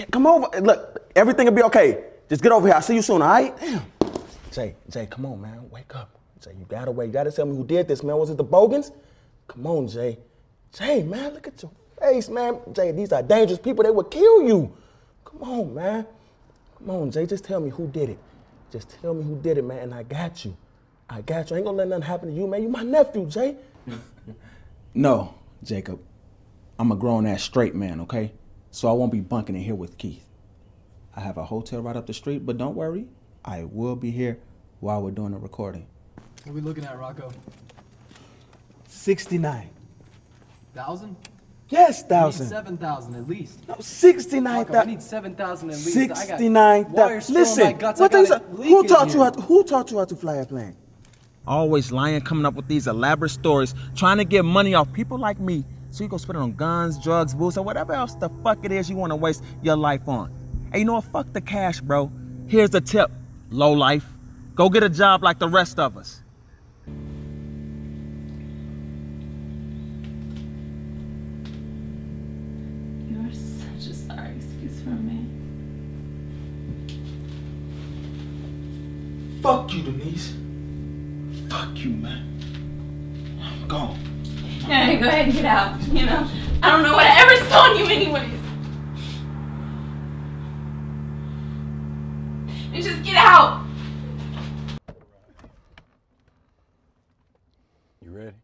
Yeah, come over. Look, everything will be okay. Just get over here. I'll see you soon, all right? Damn. Jay, Jay, come on, man. Wake up. Jay, you gotta wait. You gotta tell me who did this, man. Was it the Bogans? Come on, Jay. Jay, man, look at your face, man. Jay, these are dangerous people. They would kill you. Come on, man. Come on, Jay. Just tell me who did it. Just tell me who did it, man, and I got you. I got you. I ain't gonna let nothing happen to you, man. You my nephew, Jay. No, Jacob. I'm a grown ass straight man, okay? So I won't be bunking in here with Keith. I have a hotel right up the street, but don't worry, I will be here while we're doing the recording. What are we looking at, Rocco? 69. Thousand? Yes, thousand. seven thousand at least. No, 69 I need seven thousand at least. I 69 wires still Listen, guts. what things, got who taught you how to, who taught you how to fly a plane? Always lying, coming up with these elaborate stories, trying to get money off people like me, so you go spend it on guns, drugs, booze, or whatever else the fuck it is you want to waste your life on. Hey, you know what? Fuck the cash, bro. Here's the tip, low life. Go get a job like the rest of us. You are such a sorry excuse for me. Fuck you, Denise. Fuck you, man. I'm gone. Yeah, go ahead and get out. You know, I don't know what I ever saw in you, anyways. And just get out. You ready?